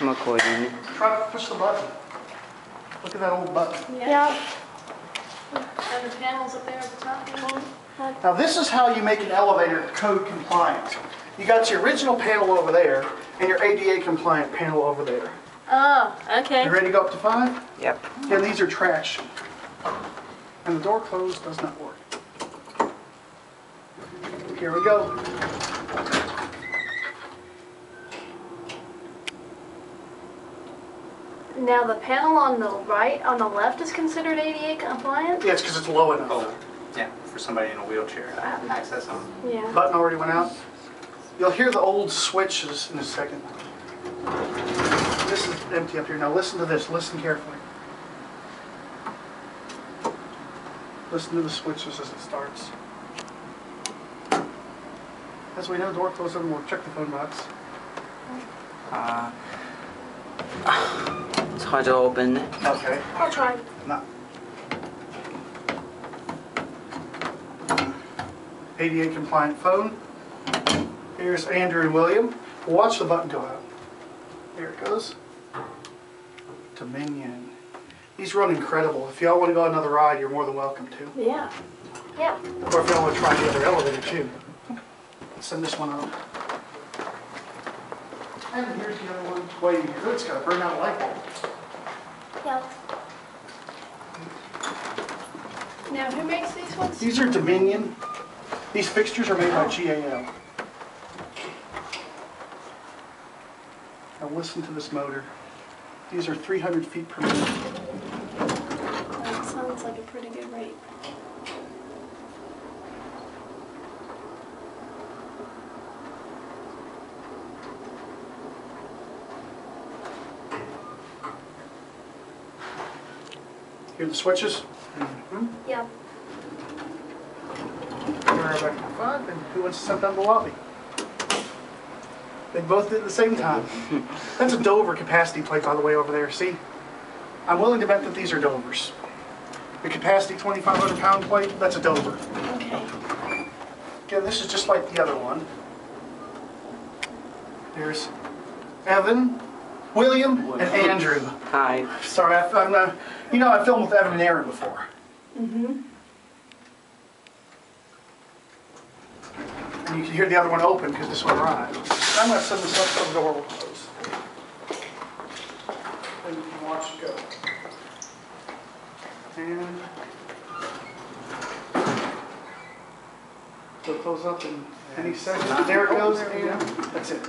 McCoy. Try to push the button. Look at that old button. Yeah. And the panels up there at the top. Now this is how you make an elevator code compliant. You got your original panel over there and your ADA compliant panel over there. Oh, okay. You ready to go up to five? Yep. Again, these are trash. And the door closed does not work. Here we go. Now the panel on the right, on the left is considered ADA compliant? Yeah, it's because it's low enough. Oh, yeah, for somebody in a wheelchair, access them. Yeah. Button already went out. You'll hear the old switches in a second. This is empty up here. Now listen to this. Listen carefully. Listen to the switches as it starts. As we know, door closes, and we'll check the phone box. Uh, it's hard to open. Okay. I'll try. No. ADA compliant phone. Here's Andrew and William. Watch the button go out. There it goes. Dominion. These run incredible. If y'all want to go on another ride, you're more than welcome to. Yeah. Yeah. Or if y'all want to try the other elevator too. Send this one out. And here's the other one. Waiting here. It's got a burnout light bulb. Yeah. Now, who makes these ones? These are Dominion. These fixtures are made by oh. GAL. Now listen to this motor. These are 300 feet per minute. That sounds like a pretty good rate. Hear the switches? Yeah. We're back to five, and who wants to step down the lobby? They both did at the same time. That's a Dover capacity plate, by the way, over there. See? I'm willing to bet that these are Dovers. The capacity 2,500 pound plate, that's a Dover. Okay. Again, this is just like the other one. There's Evan, William, and Andrew. Hi. Sorry, I, I'm not, you know, I filmed with Evan and Aaron before. Mm-hmm. And you can hear the other one open because this one arrived. I'm gonna send this up so the door will close. And you can watch it go. And it'll close up in any second. There it goes, and that's it.